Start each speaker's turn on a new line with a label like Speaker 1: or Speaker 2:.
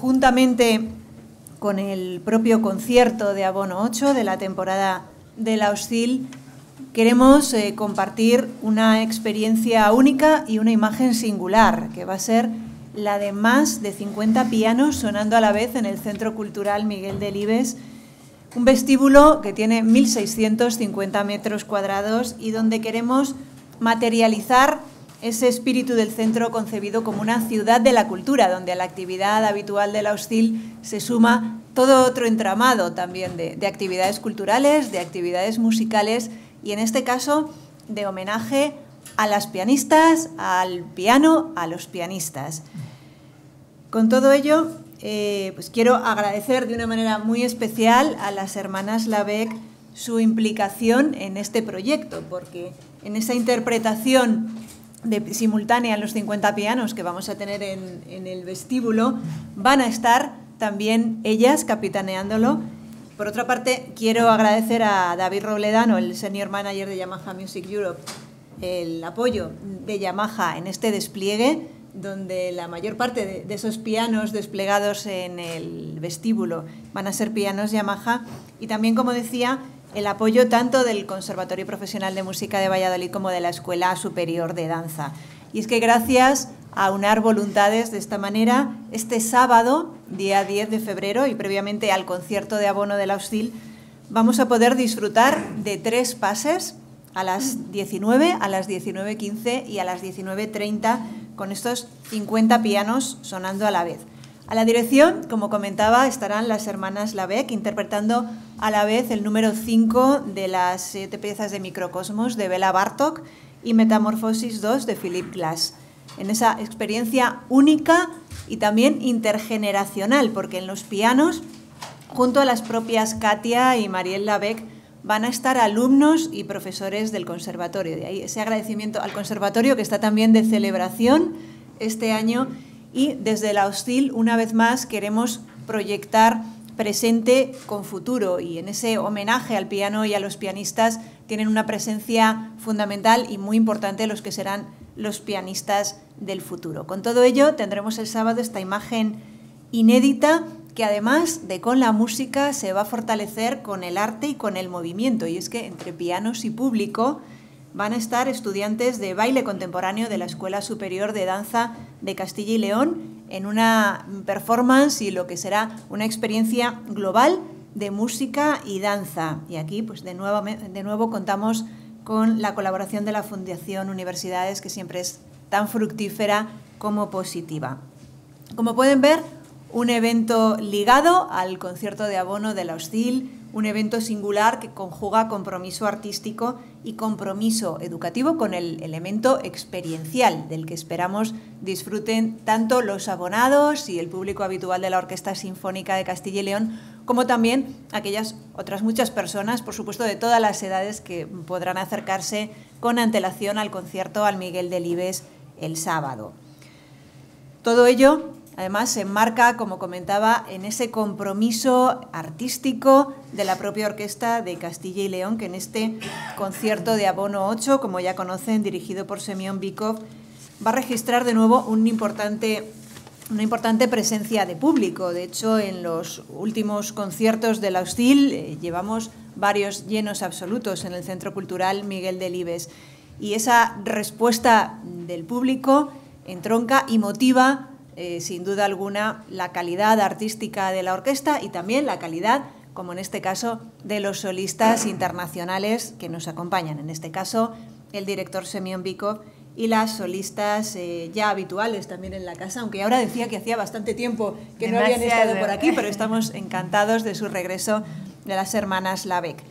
Speaker 1: Juntamente con el propio concierto de Abono 8 de la temporada de la Hostil, queremos eh, compartir una experiencia única y una imagen singular, que va a ser la de más de 50 pianos sonando a la vez en el Centro Cultural Miguel Delibes, un vestíbulo que tiene 1.650 metros cuadrados y donde queremos materializar ese espíritu del centro concebido como una ciudad de la cultura, donde a la actividad habitual de la hostil se suma todo otro entramado también de, actividades culturales, de actividades musicales y en este caso de homenaje a las pianistas, al piano, a los pianistas. Con todo ello, eh, pues quiero agradecer de una manera muy especial a las hermanas Lavec su implicación en este proyecto, porque en esa interpretación de, simultánea en los 50 pianos que vamos a tener en, el vestíbulo, van a estar también ellas capitaneándolo. Por otra parte, quiero agradecer a David Robledano, el senior manager de Yamaha Music Europe, el apoyo de Yamaha en este despliegue, donde la mayor parte de, esos pianos desplegados en el vestíbulo van a ser pianos Yamaha. Y también, como decía, el apoyo tanto del Conservatorio Profesional de Música de Valladolid como de la Escuela Superior de Danza. Y es que gracias a unar voluntades de esta manera, este sábado, día 10 de febrero, y previamente al concierto de abono de la Hostil, vamos a poder disfrutar de tres pases a las 19, a las 19.15 y a las 19.30 con estos 50 pianos sonando a la vez. A la dirección, como comentaba, estarán las hermanas Lavec interpretando a la vez el número 5 de las siete piezas de Microcosmos de Bela Bartok y Metamorfosis 2 de Philip Glass. En esa experiencia única y también intergeneracional, porque en los pianos, junto a las propias Katia y Marielle Lavec, van a estar alumnos y profesores del conservatorio. De ahí ese agradecimiento al conservatorio que está también de celebración este año y desde la hostil, una vez más, queremos proyectar presente con futuro y en ese homenaje al piano y a los pianistas tienen una presencia fundamental y muy importante los que serán los pianistas del futuro. Con todo ello tendremos el sábado esta imagen inédita que además de con la música se va a fortalecer con el arte y con el movimiento y es que entre pianos y público van a estar estudiantes de baile contemporáneo de la Escuela Superior de Danza de Castilla y León en una performance y lo que será una experiencia global de música y danza. Y aquí, pues de nuevo, de nuevo contamos con la colaboración de la Fundación Universidades, que siempre es tan fructífera como positiva. Como pueden ver, un evento ligado al concierto de abono de la Hostil, un evento singular que conjuga compromiso artístico y compromiso educativo con el elemento experiencial del que esperamos disfruten tanto los abonados y el público habitual de la Orquesta Sinfónica de Castilla y León, como también aquellas otras muchas personas, por supuesto de todas las edades, que podrán acercarse con antelación al concierto al Miguel Delibes el sábado. Todo ello Además, se enmarca, como comentaba, en ese compromiso artístico de la propia orquesta de Castilla y León, que en este concierto de Abono 8, como ya conocen, dirigido por Semyon Bikov, va a registrar de nuevo una importante presencia de público. De hecho, en los últimos conciertos de la Hostil eh, llevamos varios llenos absolutos en el Centro Cultural Miguel Delibes. Y esa respuesta del público entronca y motiva eh, sin duda alguna, la calidad artística de la orquesta y también la calidad, como en este caso, de los solistas internacionales que nos acompañan. En este caso, el director Semyon Bikov y las solistas eh, ya habituales también en la casa, aunque ahora decía que hacía bastante tiempo que no habían estado por aquí, pero estamos encantados de su regreso de las hermanas Lavec.